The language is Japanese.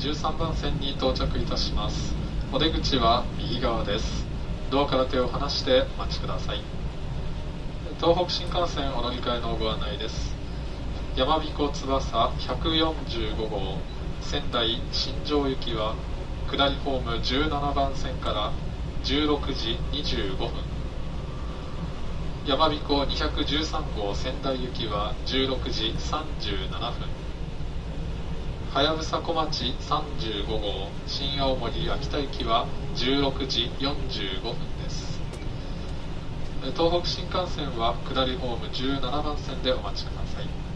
13番線に到着いたします。お出口は右側です。ドアから手を離してお待ちください。東北新幹線お乗り換えのご案内です。山彦翼145号。仙台新庄行きは下りホーム17番線から16時25分。山彦213号仙台行きは16時37分。はやぶさ小町35号新青森秋田行きは16時45分です。東北新幹線は下りホーム17番線でお待ちください。